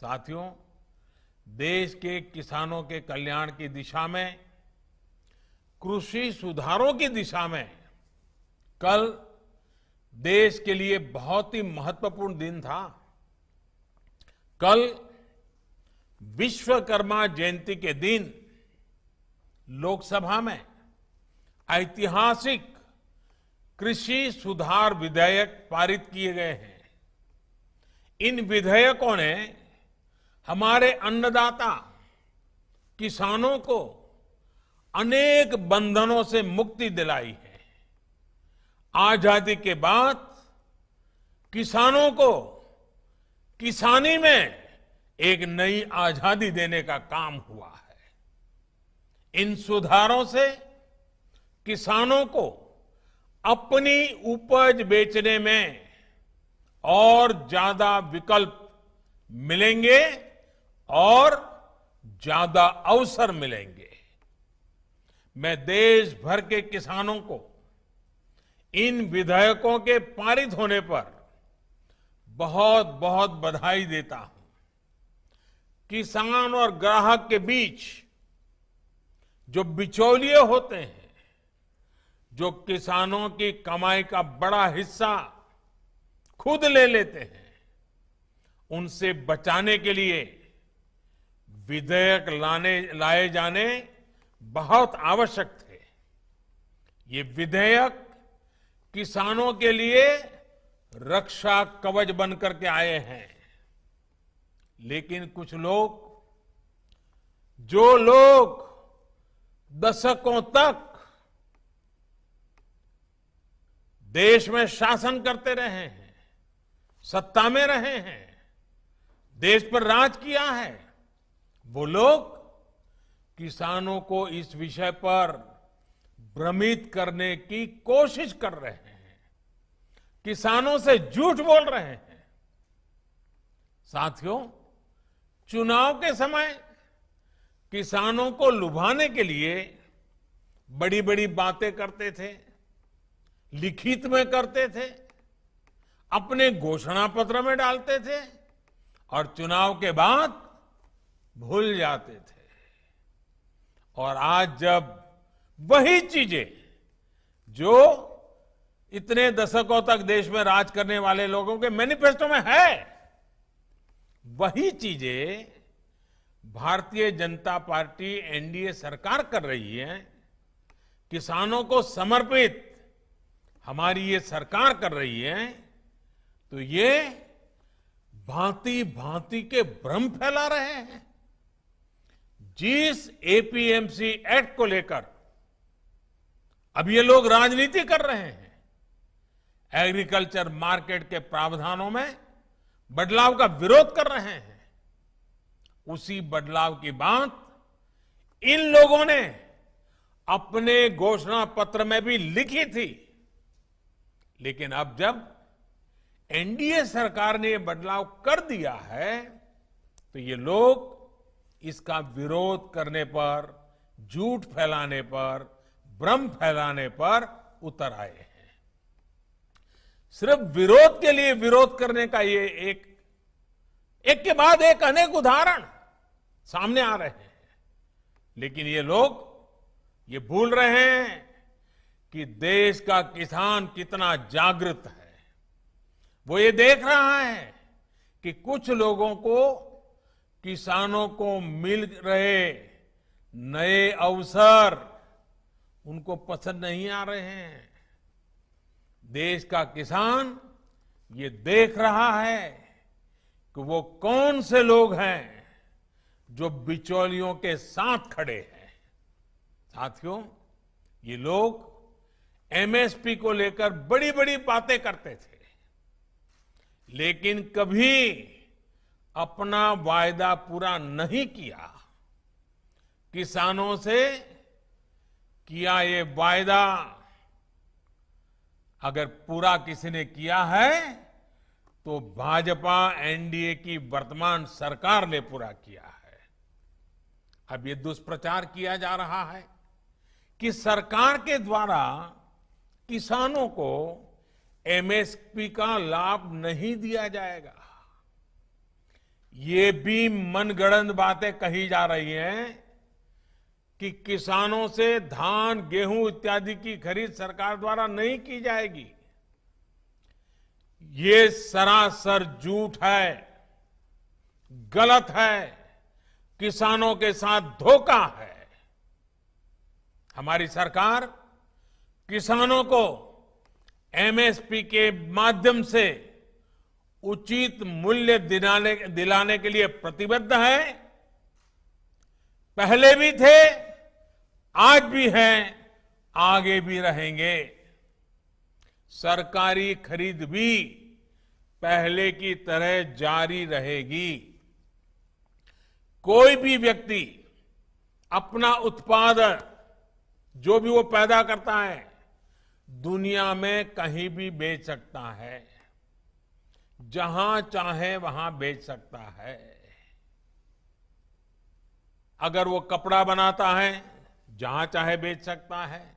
साथियों, देश के किसानों के कल्याण की दिशा में, कृषि सुधारों की दिशा में, कल देश के लिए बहुत ही महत्वपूर्ण दिन था। कल विश्वकर्मा जयंती के दिन लोकसभा में ऐतिहासिक कृषि सुधार विधेयक पारित किए गए हैं। इन विधेयकों ने हमारे अन्नदाता किसानों को अनेक बंधनों से मुक्ति दिलाई है। आज़ादी के बाद किसानों को किसानी में एक नई आज़ादी देने का काम हुआ है। इन सुधारों से किसानों को अपनी उपज बेचने में और ज़्यादा विकल्प मिलेंगे। और ज़्यादा अवसर मिलेंगे। मैं देश भर के किसानों को इन विधेयकों के पारित होने पर बहुत बहुत बधाई देता हूँ। किसान और ग्राहक के बीच जो बिचौलिए होते हैं, जो किसानों की कमाई का बड़ा हिस्सा खुद ले लेते हैं, उनसे बचाने के लिए विधेयक लाने, लाए जाने बहुत आवश्यक थे। ये विधेयक किसानों के लिए रक्षा कवच बनकर के आए हैं। लेकिन कुछ लोग, जो लोग दशकों तक देश में शासन करते रहे हैं, सत्ता में रहे हैं, देश पर राज किया है वो लोग किसानों को इस विषय पर भ्रमित करने की कोशिश कर रहे हैं। किसानों से झूठ बोल रहे हैं। साथियों, चुनाव के समय किसानों को लुभाने के लिए बड़ी बड़ी बातें करते थे, लिखित में करते थे, अपने घोषणा पत्र में डालते थे और चुनाव के बाद भूल जाते थे। और आज जब वही चीज़ें, जो इतने दशकों तक देश में राज करने वाले लोगों के मैनिफेस्टो में है, वही चीज़ें भारतीय जनता पार्टी, एनडीए सरकार कर रही है। किसानों को समर्पित हमारी ये सरकार कर रही है तो ये भांति भांति के भ्रम फैला रहे हैं। जिस एपीएमसी एक्ट को लेकर अब ये लोग राजनीति कर रहे हैं, एग्रीकल्चर मार्केट के प्रावधानों में बदलाव का विरोध कर रहे हैं, उसी बदलाव की बात इन लोगों ने अपने घोषणा पत्र में भी लिखी थी। लेकिन अब जब एनडीए सरकार ने यह बदलाव कर दिया है तो ये लोग इसका विरोध करने पर, झूठ फैलाने पर, भ्रम फैलाने पर उतर आए हैं। सिर्फ़ विरोध के लिए विरोध करने का ये एक एक के बाद एक अनेक उदाहरण सामने आ रहे हैं। लेकिन ये लोग ये भूल रहे हैं कि देश का किसान कितना जागृत है। वो ये देख रहा है कि कुछ लोगों को किसानों को मिल रहे नए अवसर उनको पसंद नहीं आ रहे हैं। देश का किसान ये देख रहा है कि वो कौन से लोग हैं जो बिचौलियों के साथ खड़े हैं। साथियों, ये लोग एमएसपी को लेकर बड़ी बड़ी बातें करते थे, लेकिन कभी अपना वायदा पूरा नहीं किया, किसानों से किया ये वायदा अगर पूरा किसी ने किया है तो भाजपा, एनडीए की वर्तमान सरकार ने पूरा किया है। अब ये दुष्प्रचार किया जा रहा है कि सरकार के द्वारा किसानों को एमएसपी का लाभ नहीं दिया जाएगा। ये भी मनगढ़ंत बातें कही जा रही हैं कि किसानों से धान, गेहूँ इत्यादि की खरीद सरकार द्वारा नहीं की जाएगी। ये सरासर झूठ है, गलत है, किसानों के साथ धोखा है। हमारी सरकार किसानों को एमएसपी के माध्यम से उचित मूल्य दिलाने दिलाने के लिए प्रतिबद्ध है। पहले भी थे, आज भी हैं, आगे भी रहेंगे। सरकारी खरीद भी पहले की तरह जारी रहेगी। कोई भी व्यक्ति अपना उत्पादन, जो भी वो पैदा करता है, दुनिया में कहीं भी बेच सकता है। जहाँ चाहे वहाँ बेच सकता है। अगर वो कपड़ा बनाता है, जहाँ चाहे बेच सकता है।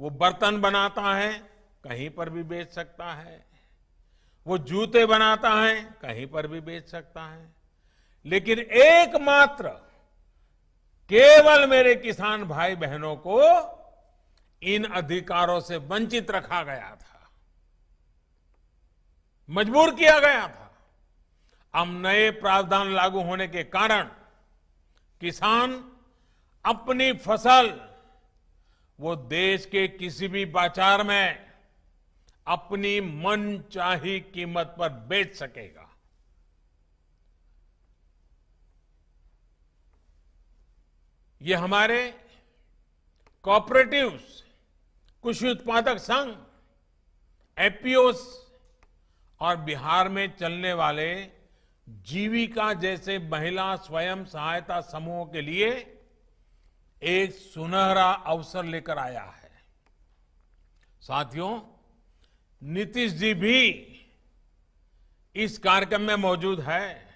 वो बर्तन बनाता है, कहीं पर भी बेच सकता है। वो जूते बनाता है, कहीं पर भी बेच सकता है। लेकिन एकमात्र, केवल मेरे किसान भाई बहनों को इन अधिकारों से वंचित रखा गया था। मजबूर किया गया था। अब नए प्रावधान लागू होने के कारण किसान अपनी फ़सल वो देश के किसी भी बाज़ार में अपनी मन चाही कीमत पर बेच सकेगा। ये हमारे कॉपरेटिव्स कृषि उत्पादक संघ एपीओस और बिहार में चलने वाले जीविका जैसे महिला स्वयं सहायता समूहों के लिए एक सुनहरा अवसर लेकर आया है। साथियों, नीतीश जी भी इस कार्यक्रम में मौजूद है।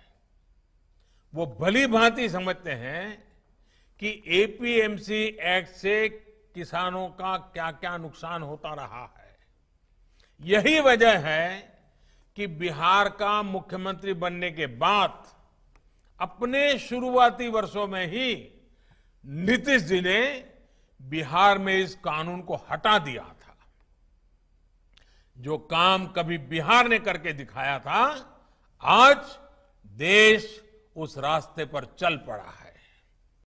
वो भली भांति समझते हैं कि एपीएमसी एक्ट से किसानों का क्या क्या नुकसान होता रहा है। यही वजह है कि बिहार का मुख्यमंत्री बनने के बाद अपने शुरुआती वर्षों में ही नीतीश जी ने बिहार में इस कानून को हटा दिया था। जो काम कभी बिहार ने करके दिखाया था, आज देश उस रास्ते पर चल पड़ा है।